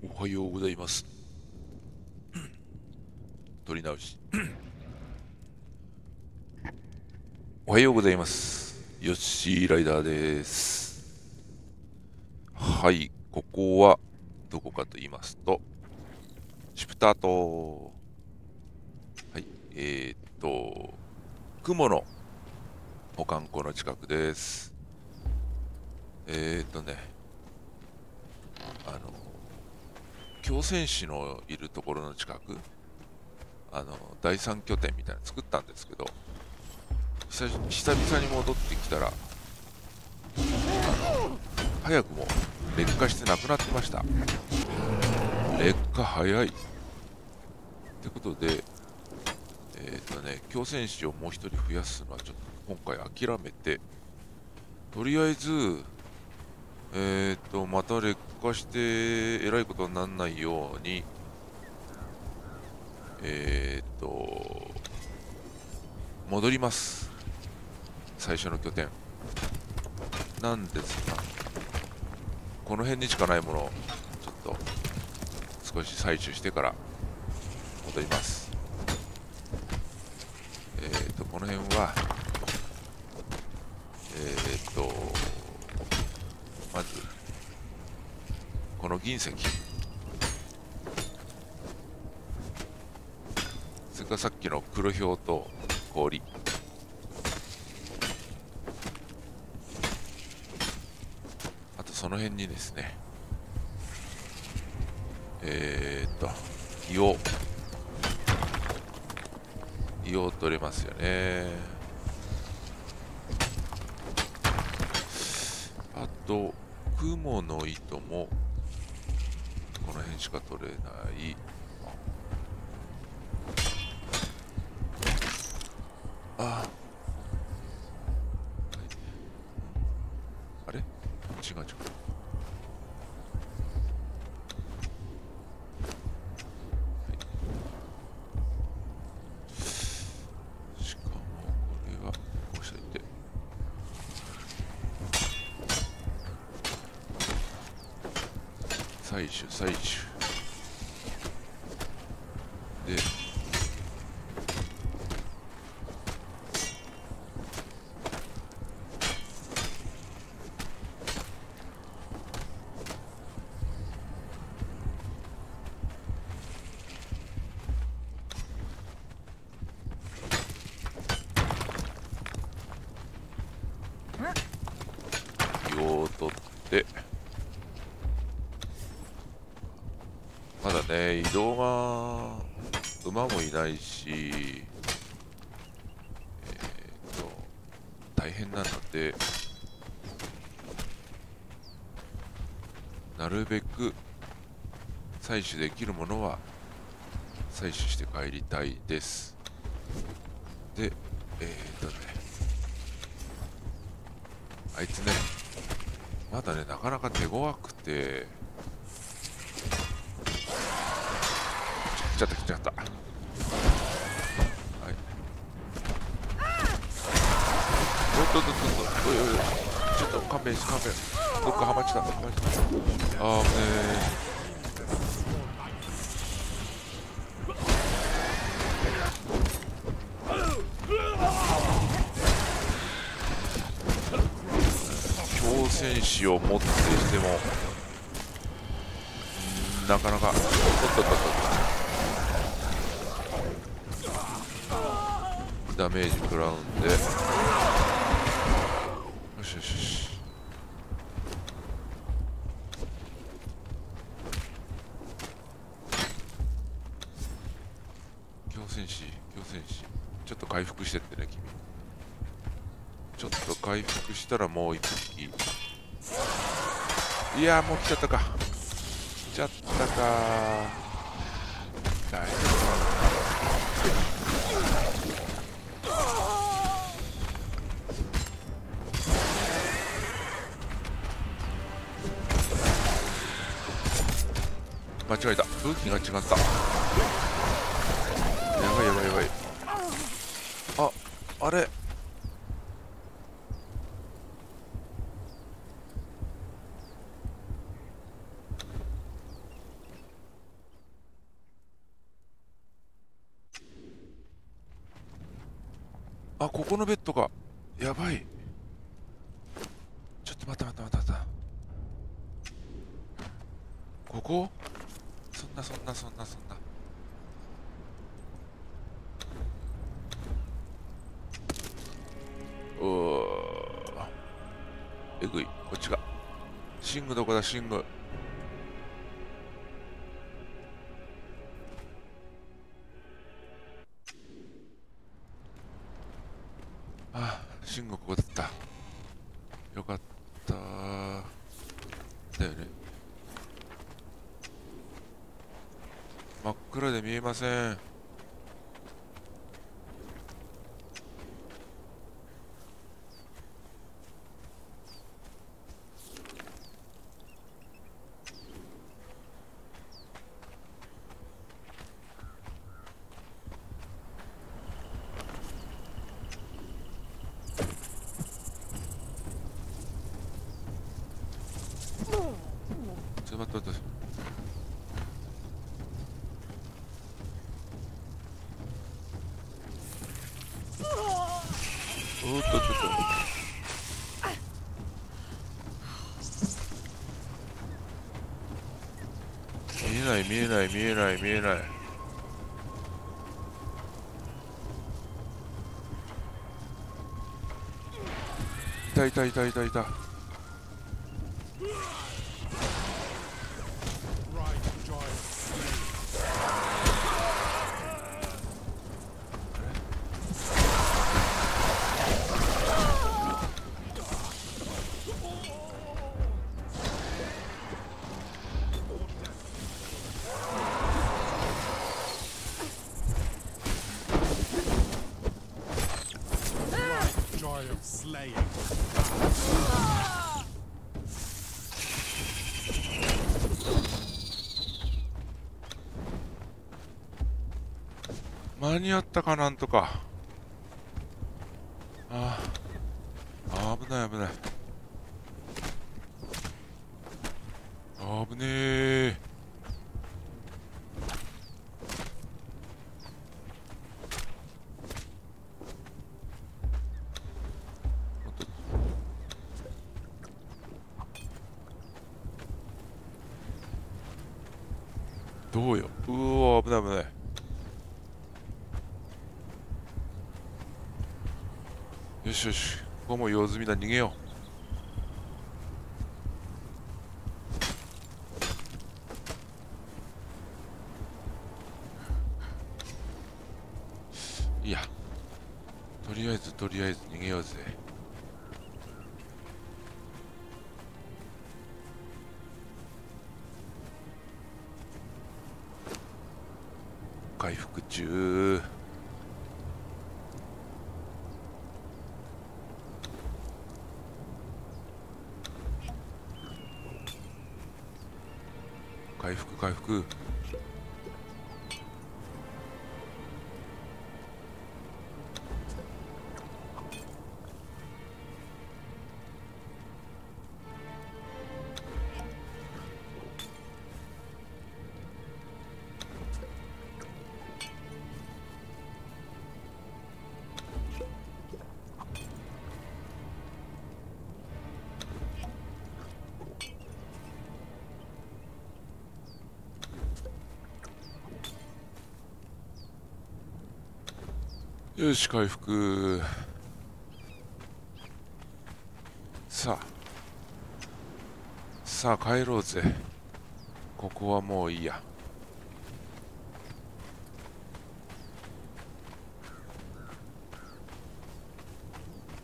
おはようございます。取り直し。おはようございます。ヨッシーライダーです。はい、ここはどこかと言いますと、シプター島。はい、えー、っと、雲の保管庫の近くです。えー、っとね、あの、京戦士のいるところの近く、あの、第三拠点みたいなの作ったんですけど、久々に戻ってきたら、あの、早くも劣化してなくなってました。劣化早い。ってことで、えっ、とね、京戦士をもう一人増やすのはちょっと今回諦めて、とりあえず、えっ、と、また劣化してえらいことにならないように、えっ、と、戻ります。最初の拠点。なんですが、この辺にしかないものを、ちょっと、少し採取してから戻ります。えっ、と、この辺は、えっ、と、まず、この銀石。それからさっきの黒ひょうと氷。あとその辺にですね、えー、っと、硫黄。硫黄取れますよね。あと、雲の糸も、この辺しか取れない。ああ。はいあれ違う違う。はいしかも、これは、こうしといて。採取採取で硫黄取ってまだね移動が馬もいないしえー、と大変なのでなるべく採取できるものは採取して帰りたいです。でえー、とねあいつねまだねなかなか手強くて来ちゃった来ちゃったはいおっとっとっとっとおいおいおいちょっと勘弁して勘弁どっかハマっちゃった。ハマっちゃったあーね強戦士を持ってしてもうんなかなかおっとっとっとっと。ダメージ食らうんで。よしよしよし。強戦士強戦士。ちょっと回復してってね君。ちょっと回復したらもう一匹。いやーもう来ちゃったか。来ちゃったか。違えた。武器が違った。やばいやばいやばい。ああれ。あここのベッドか。やばい。なそんなそんなそんな。おおえぐい。こっちが。シングどこだ？シンませんちょっと待って待っておっとっとっと見えない見えない見えない。見えないいたいたいたいたい。た何やったかなんとかああ危ない危ない危ねえおっとどうようお危ない危ないよしよしここも用済みだ逃げよういやとりあえずとりあえず逃げようぜ回復中回復。回復よし回復さあさあ帰ろうぜ。ここはもういいや。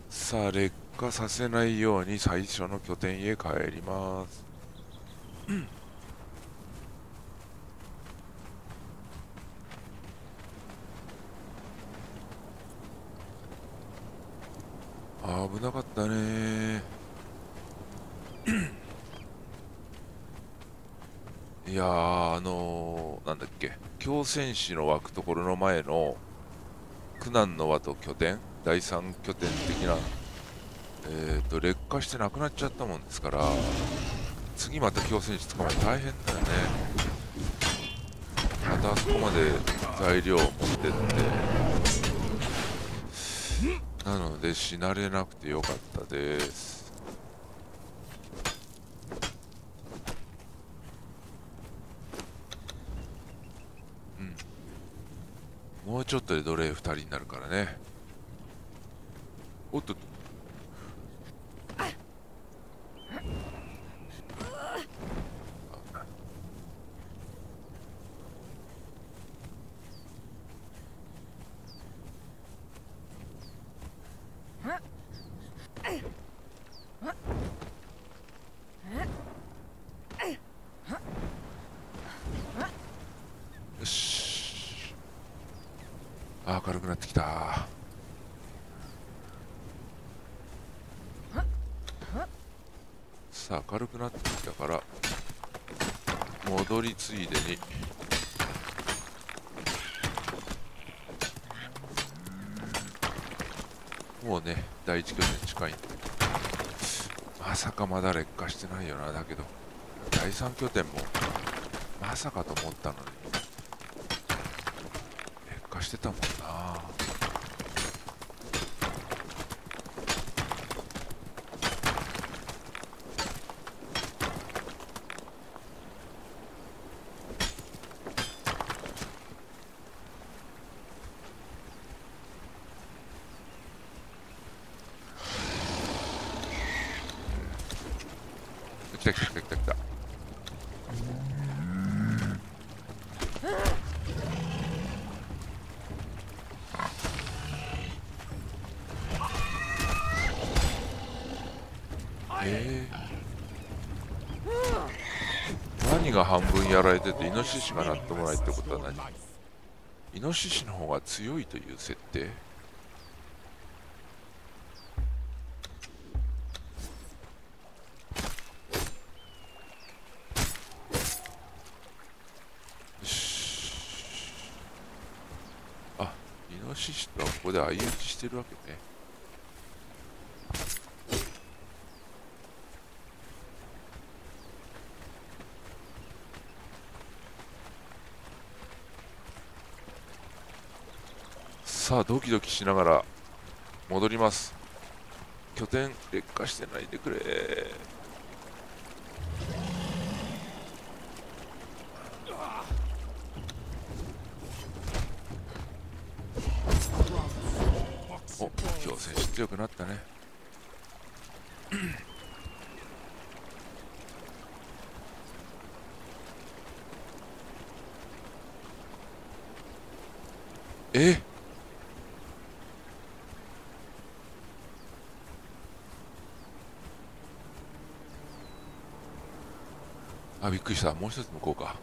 さあ劣化させないように最初の拠点へ帰ります。危なかったね。いやーあのー、なんだっけ。強戦士の湧くところの前の苦難の輪と拠点第三拠点的なえーと劣化してなくなっちゃったもんですから次また強戦士捕まえ大変だよね。またあそこまで材料を持ってってなので死なれなくてよかったです。うん。もうちょっとで奴隷2人になるからね。おっとよしあー明るくなってきた。さあ明るくなってきたから戻りついでに。もうね第一拠点近いんで。まさかまだ劣化してないよな。だけど第三拠点もまさかと思ったのに。劣化してたもんな来た来た来た来た来たえー、何が半分やられててイノシシが鳴ってもらえってことは何？イノシシの方が強いという設定？あイノシシとはここで相打ちしてるわけね。さあドキドキしながら戻ります。拠点劣化してないでくれ。お強戦士強くなったね。え？っくりした。もう一つ向こうか。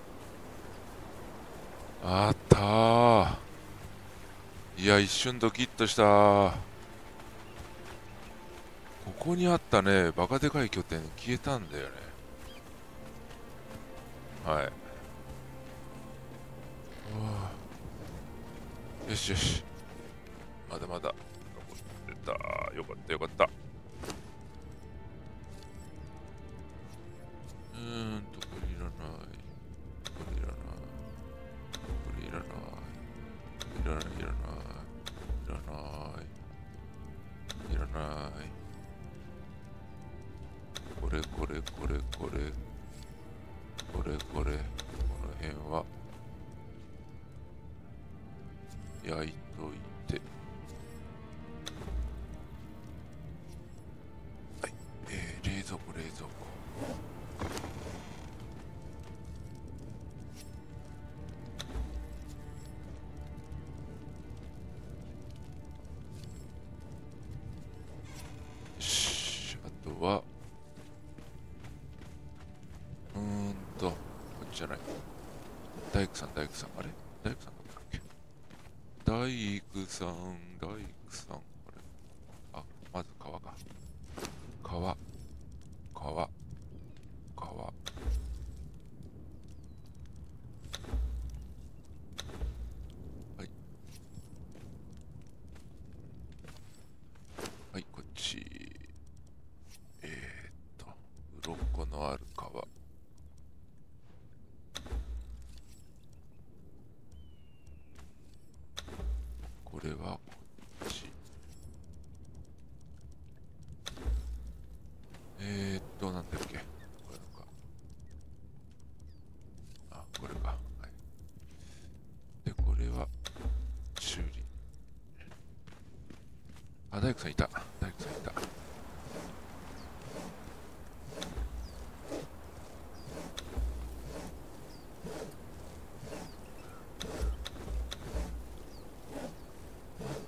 あったー。いや一瞬ドキッとしたここにあったねバカでかい拠点消えたんだよね。はい。うよしよし。まだまだ。残ってたよかったよかった。うーん大工さんあれあまず川か川川川はいはいこっちえー、っと鱗のある川これはこっち大工さんいた。大工さんいたあ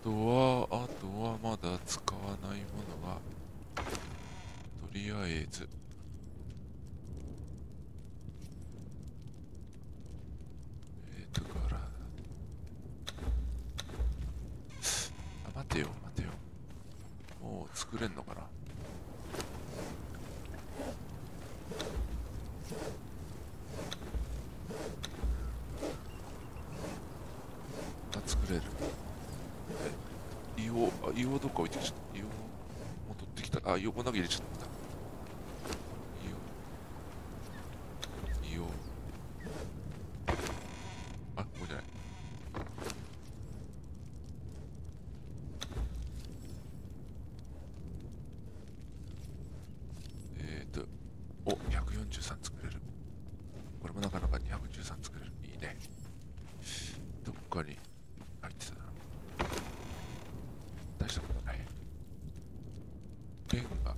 とはあとはまだ使わないものがとりあえずえーとからあ待てよ待てよもう作れんのかなあ作れるえはどっか置いてきちゃった。硫黄も取ってきた。あ硫黄投げ入れちゃった硫黄硫黄あここじゃないえーとお143作れるこれもなかなか213作れるいいねどっかに入ってたな大したことないレンガ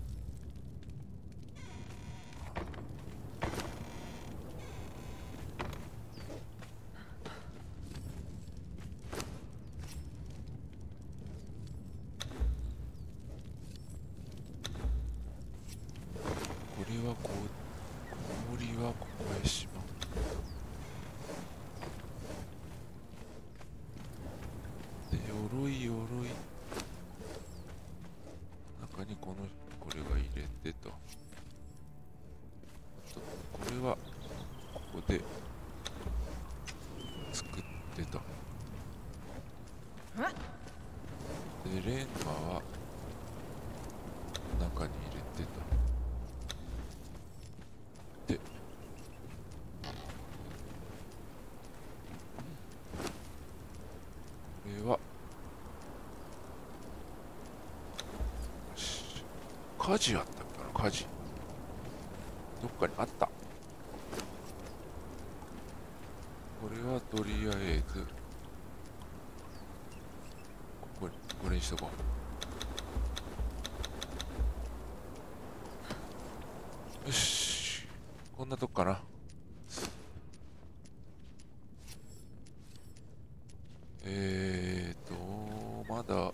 これはこう氷はここへしまうで鎧鎧中にこのこれが入れてとあとこれはここで作ってとでレンガは中に入れてとでこれはよし。火事あったっけな火事。どっかにあったこれはとりあえずここにこれにしとこうよしこんなとこかなえーとまだ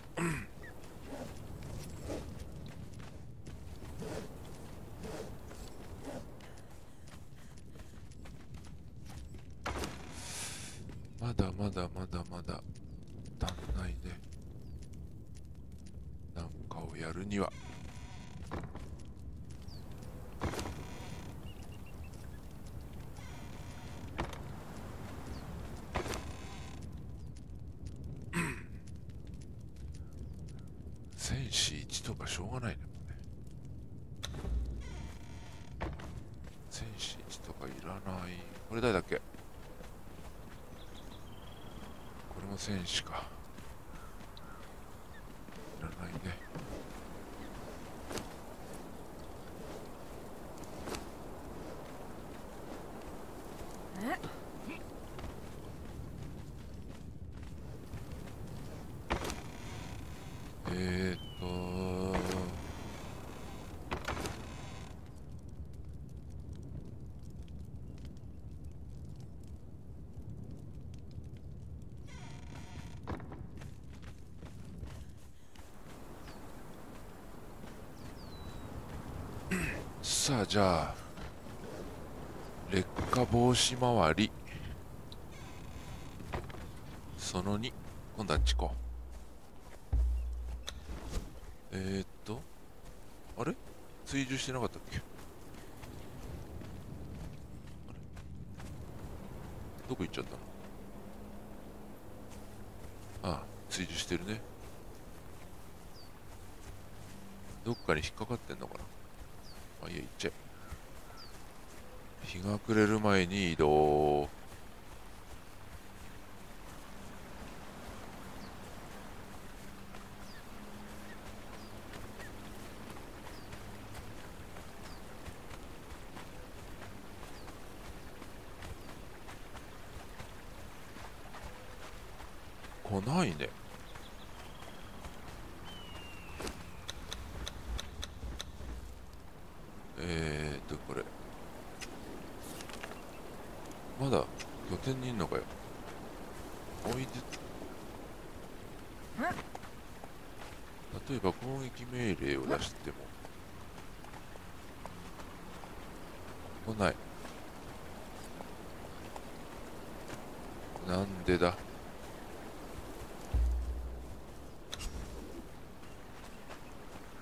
まだまだまだまだ足んないねなんかをやるには。戦士1とかしょうがないね。戦士1とかいらない。これ誰だっけ？これも戦士か。いらないねえーっとさあじゃあ劣化防止回り。その2今度はあっち行こう。えー、っとあれ？追従してなかったっけあれどこ行っちゃったのああ追従してるねどっかに引っかかってんのかなあいや行っちゃえ日が暮れる前に移動来ないねえーっとこれまだ拠点にいんのかよ置いて例えば攻撃命令を出しても来ないなんでだ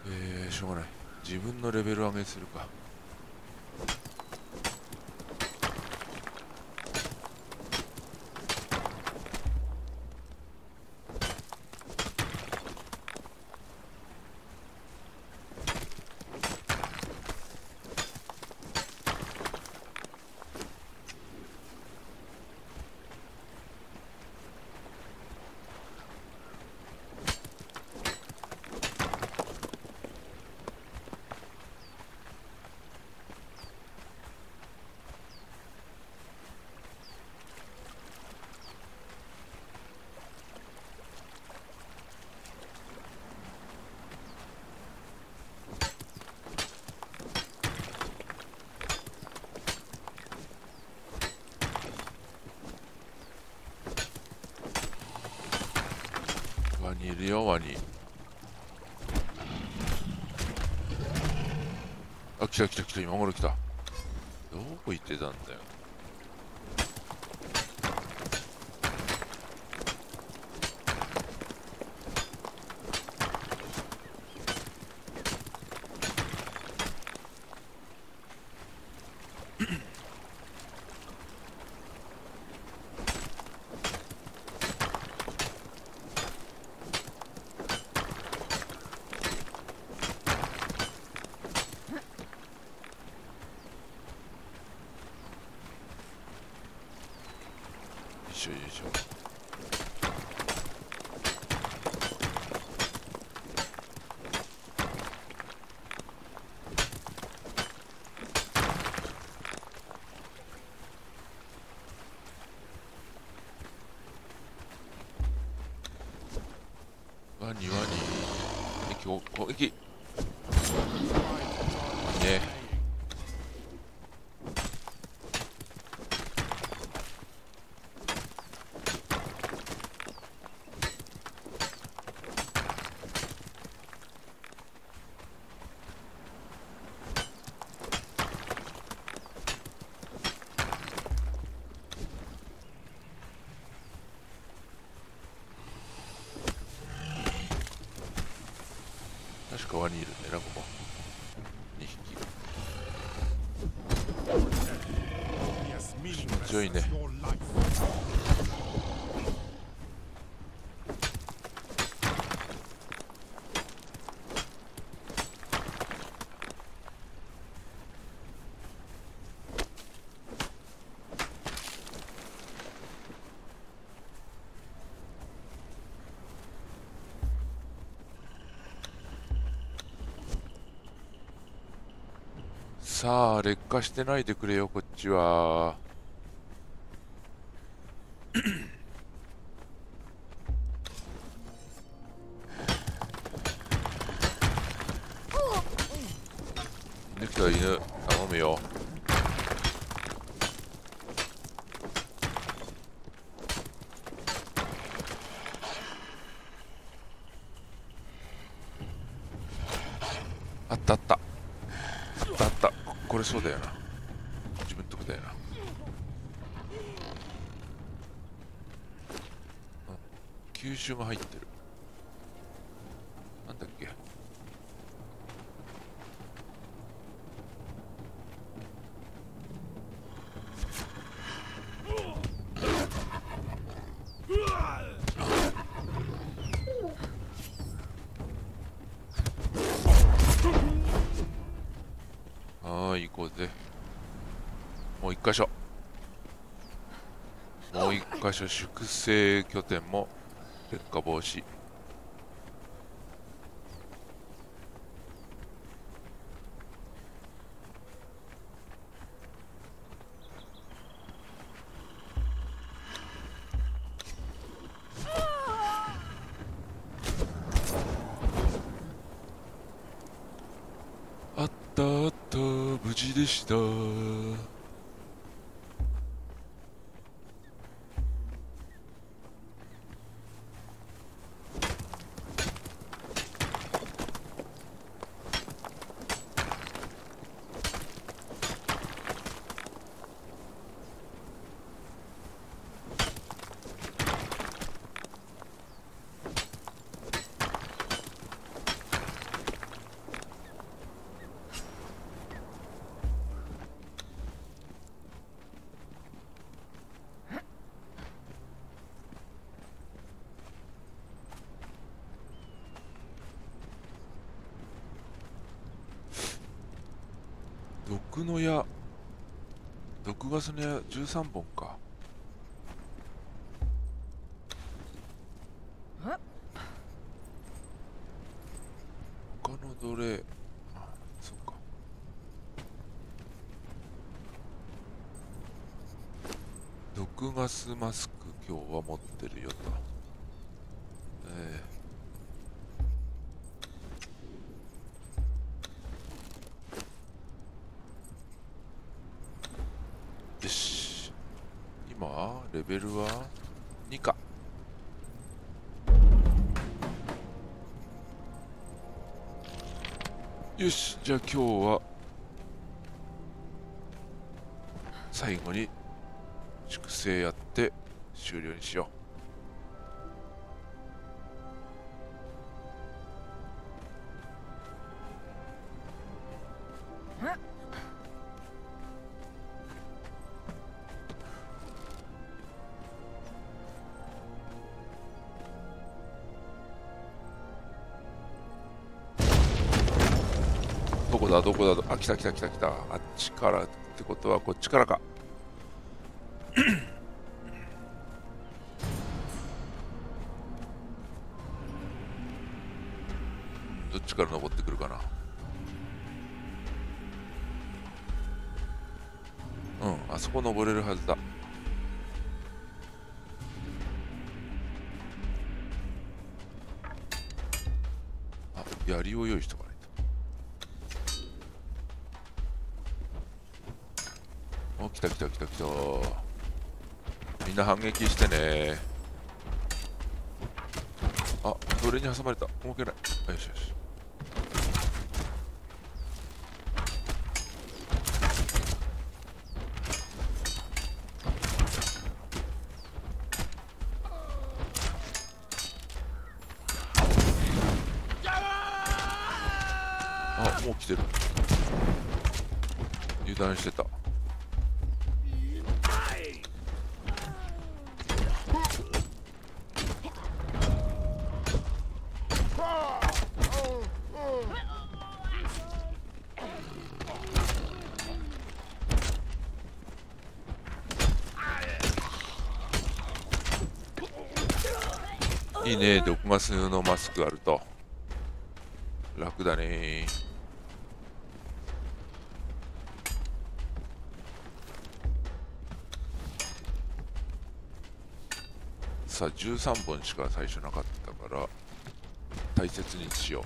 えー、しょうがない自分のレベル上げするかワニいるよワニあ来た来た来た。今頃来た。どこ行ってたんだよよいしょよいしょワニワニ攻撃攻撃 Try ね slaying. 確かワニいるねラコも2匹 Yes, me. Join versus it. Your life. さあ劣化してないでくれよこっちは。できた犬頼むよあったあったあったあったそうだよな。自分とこだよな。あ吸収も入ってるなんだっけはーい行こうぜもう一箇所もう一箇所粛清拠点も劣化防止。あったあった無事でした毒の矢毒ガスの矢13本か。他のどれあそっか。毒ガスマスク今日は持ってるよとええよし今レベルは？2か。よしじゃあ今日は最後に粛清やって終了にしよう。来た来た来た来た。あっちからってことはこっちからか。な反撃してね。あ奴隷に挟まれた。動けない。よしよし。いいね。毒ガスのマスクあると。楽だね。さあ13本しか最初なかったから大切にしよう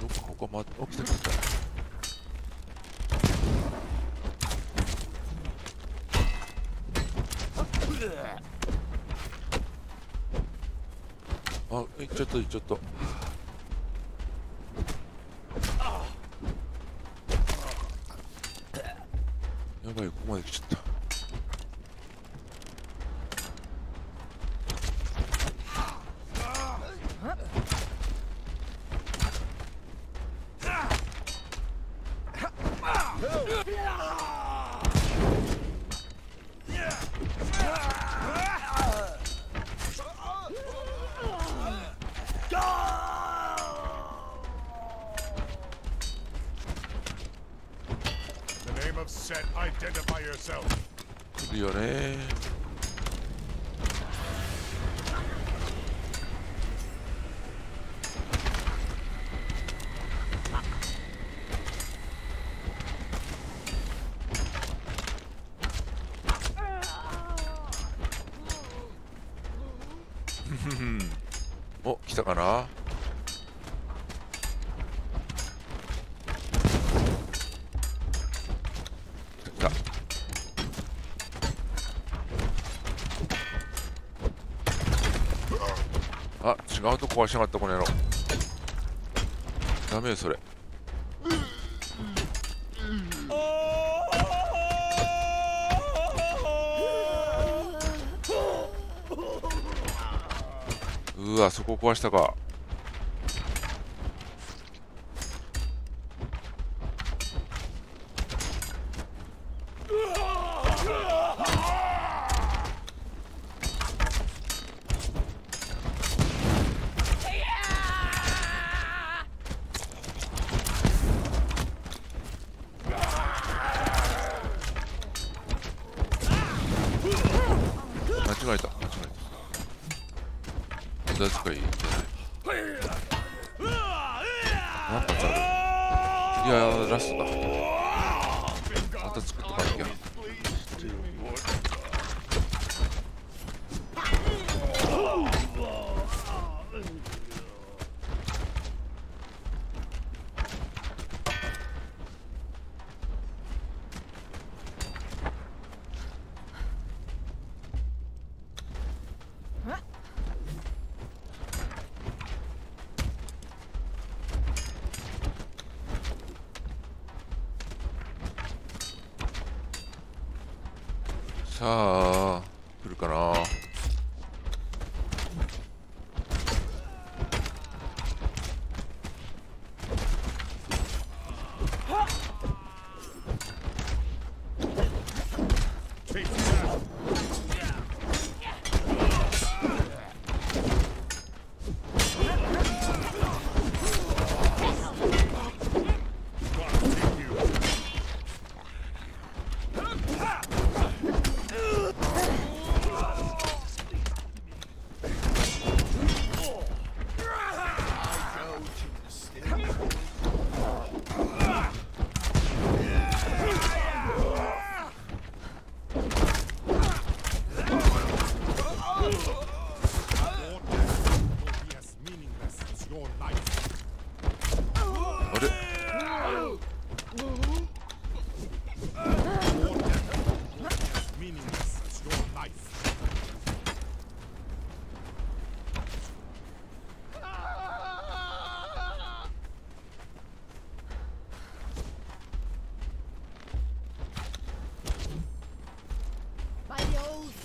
どっか他まあ来た来た来たあ、いっちゃったいっちゃった。やばい、ここまで来ちゃった。In the name of Set, identify yourself. 来るよね。ふふふお来たかな来た来たあ違うとこ壊しやがったこの野郎。ダメよそれ。うわそこ壊したか。さあ来るかな。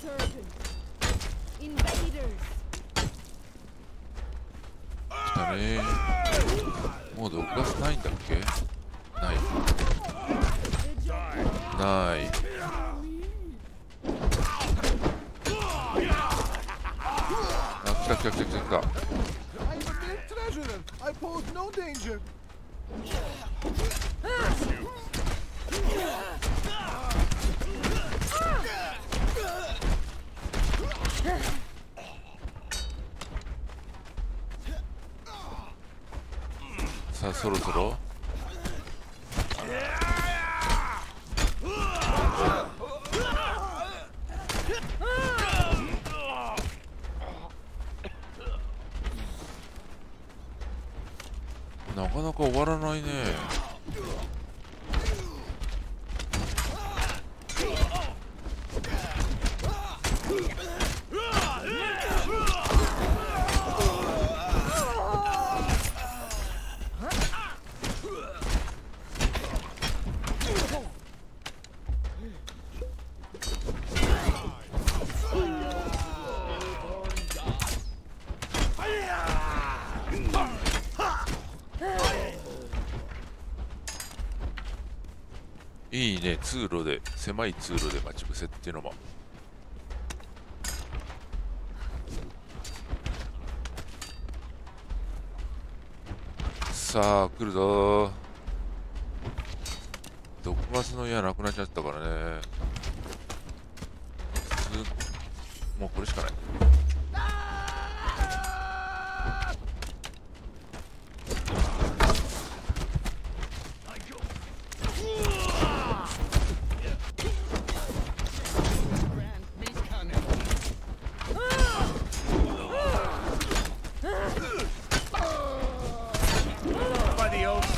来たね。もう毒ガスないんだっけ？ない。ない。あ来た来た来た来た。I pose no danger. さあそろそろなかなか終わらないねいいね。通路で狭い通路で待ち伏せっていうのも。さあ来るぞ。毒ガスの矢なくなっちゃったからね。もうこれしかない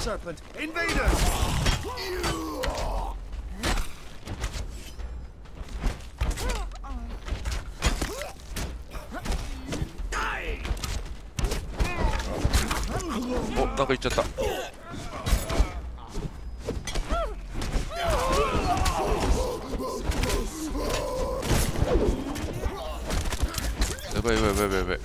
serpent! Invaders! Die! おなんか行っちゃったやばいやばいやばいやばいやばい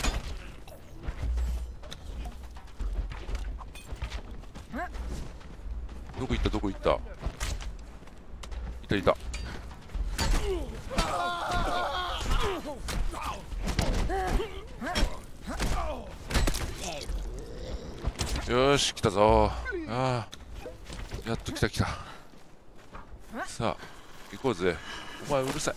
どこ行ったどこ行った人いた。よし来たぞ。あやっと来た来た。さあ行こうぜ。お前うるさい。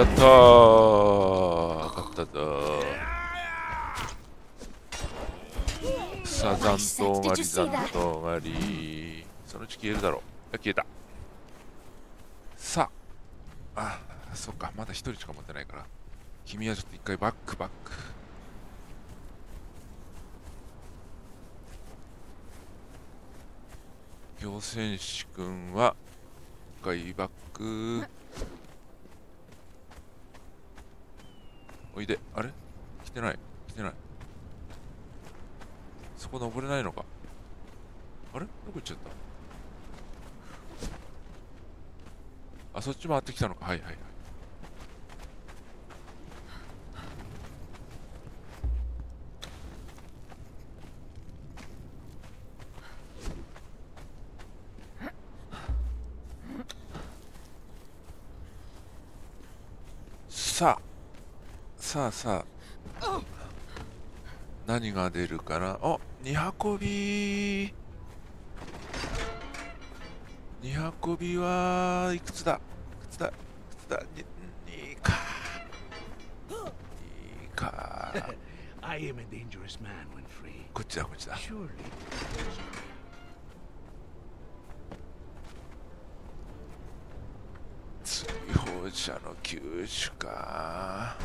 やったー。勝ったぞさあ残党狩り残党狩り。そのうち消えるだろう。あ消えた。さああそっか。まだ一人しか持ってないから。君はちょっと一回バックバック。行戦士君は一回バック。おいで。あれ？来てない。来てない。そこ登れないのか？あれ？どこ行っちゃった？あそっち回ってきたのか。はいはいはいさあさあさあ。何が出るかな？あ二運び。二運びはいくつだ？いくつだ？いくつだ？ににか。にか。I am a dangerous man when free. こっちだこっちだ。Surely. 追放者の救出か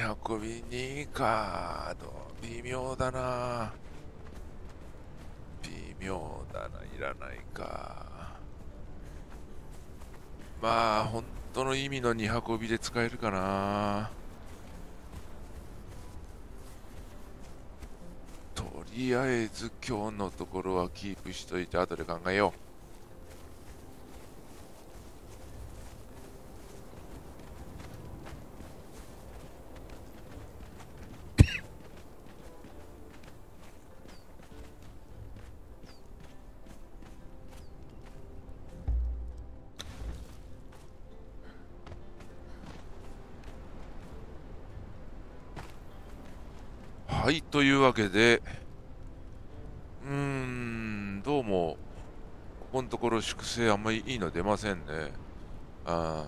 運びにかどう微妙だな。微妙だないらないか。まあ本当の意味の二運びで使えるかな。とりあえず今日のところはキープしといて後で考えよう。というわけで、うーん、どうも、ここのところ粛清あんまりいいの出ませんね。あ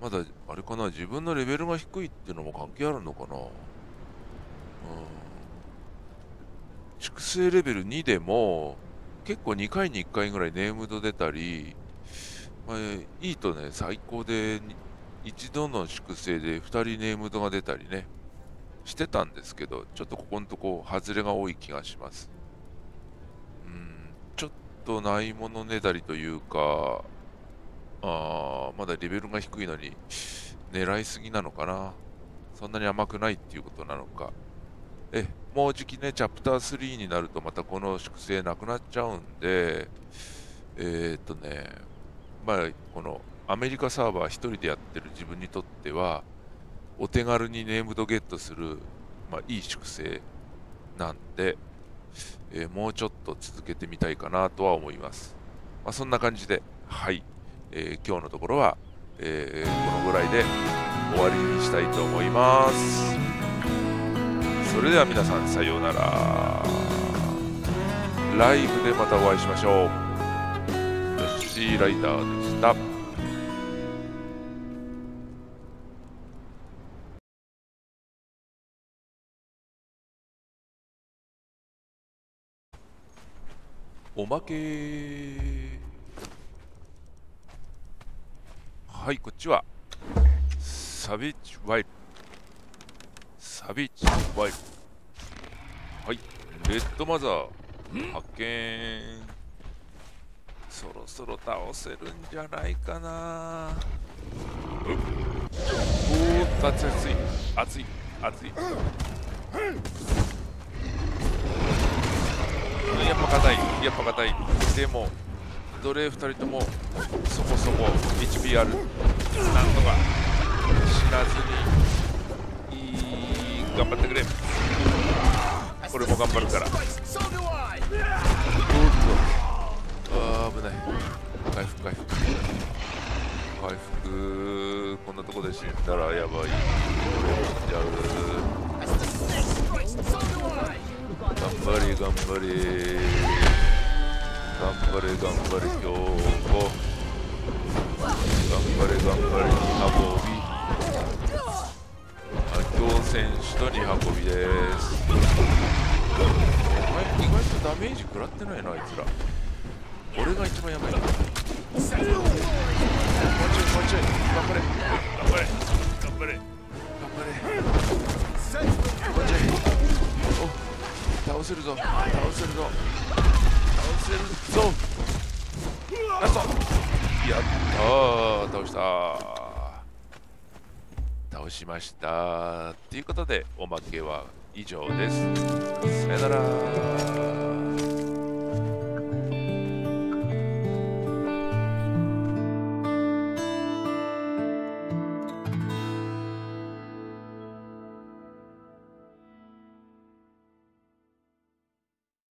まだ、あれかな、自分のレベルが低いっていうのも関係あるのかな。粛清レベル2でも、結構2回に1回ぐらいネームド出たり、まあ、いいとね、最高でに一度の粛清で2人ネームドが出たりね。してたんですけど、ちょっとここのとこ、外れが多い気がします。うん、ちょっとないものねだりというか、あまだレベルが低いのに、狙いすぎなのかな。そんなに甘くないっていうことなのか。え、もうじきね、チャプター3になるとまたこの粛清なくなっちゃうんで、えー、っとね、まあ、このアメリカサーバー一人でやってる自分にとっては、お手軽にネームドゲットする、まあ、いい粛清なんで、えーもうちょっと続けてみたいかなとは思います。まあ、そんな感じで、はい、えー今日のところは、えーこのぐらいで終わりにしたいと思います。それでは皆さんさようなら。ライブでまたお会いしましょうヨッシーライダーでしたおまけ。はいこっちは。サビッチワイルサビッチワイルはいレッドマザー。発見。そろそろ倒せるんじゃないかな。うっ。おーっと熱い熱い。熱い。熱い。やっぱ硬いやっぱ硬い。でも奴隷2人ともそこそこ HP あるなんとか死なずにいい頑張ってくれ。これも頑張るから。おっとあー危ない。回復回復回復。こんなとこで死んだらやばい。これ死んじゃう。張れ頑張れ。頑張れ頑張れ兵庫頑張れ頑張れ二運び。あ強選手と二運びです。意外意外とダメージ食らってないなあいつら。俺が一番やばいな。もうちょいもうちょい。頑張れ。頑張れ。頑張れ。頑張れ倒せるぞ。倒せるぞ。倒せるぞ。ラスト。やったー。倒した倒しましたということでおまけは以上です。さよなら